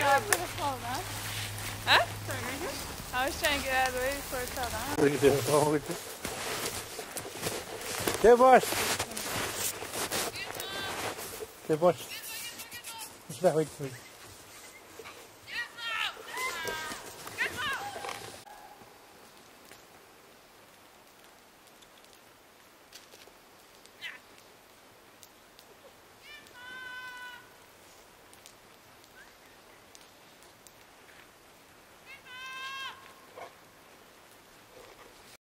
Huh? Sorry, right here? I was trying to get out of the way before it fell down. What are you doing wrong with it? Gel baş. Gel baş. Gel baş. Gel baş.